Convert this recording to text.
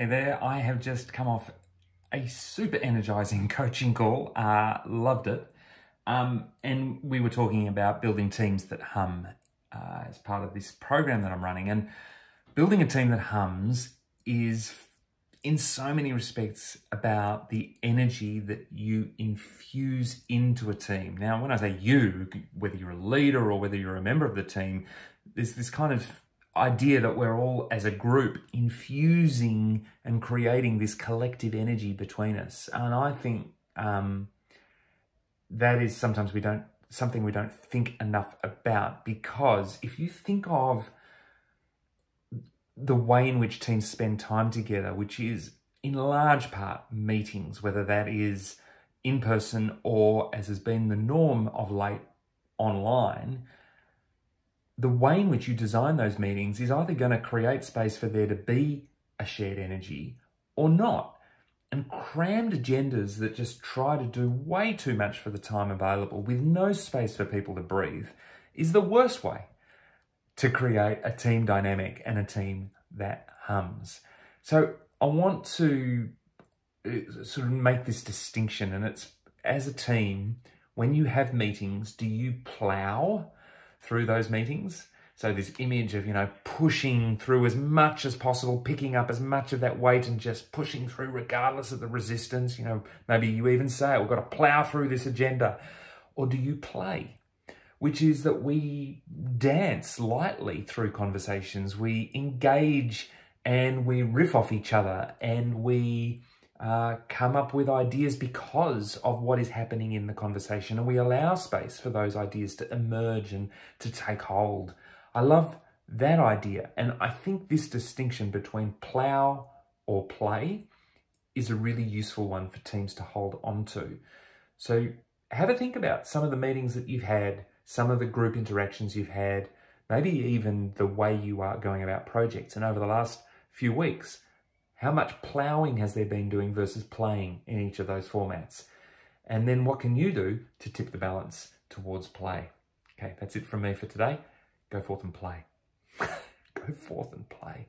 Hey there, I have just come off a super energizing coaching call. Uh, loved it. Um, and we were talking about building teams that hum uh, as part of this program that I'm running. And building a team that hums is, in so many respects, about the energy that you infuse into a team. Now, when I say you, whether you're a leader or whether you're a member of the team, there's this kind of idea that we're all as a group infusing and creating this collective energy between us. And i think um, that is sometimes we don't something we don't think enough about. Because if you think of the way in which teams spend time together which is in large part meetings whether that is in person or as has been the norm of late online the way in which you design those meetings is either going to create space for there to be a shared energy or not. And crammed agendas that just try to do way too much for the time available with no space for people to breathe is the worst way to create a team dynamic and a team that hums. So I want to uh, sort of make this distinction and it's as a team, when you have meetings, do you plow through those meetings. So this image of, you know, pushing through as much as possible, picking up as much of that weight and just pushing through regardless of the resistance. You know, maybe you even say, we've got to plow through this agenda. Or do you play? Which is that we dance lightly through conversations. We engage and we riff off each other and we uh, come up with ideas because of what is happening in the conversation and we allow space for those ideas to emerge and to take hold. I love that idea and I think this distinction between plow or play is a really useful one for teams to hold on to. So have a think about some of the meetings that you've had, some of the group interactions you've had, maybe even the way you are going about projects. And over the last few weeks, how much ploughing has there been doing versus playing in each of those formats? And then what can you do to tip the balance towards play? Okay, that's it from me for today. Go forth and play. Go forth and play.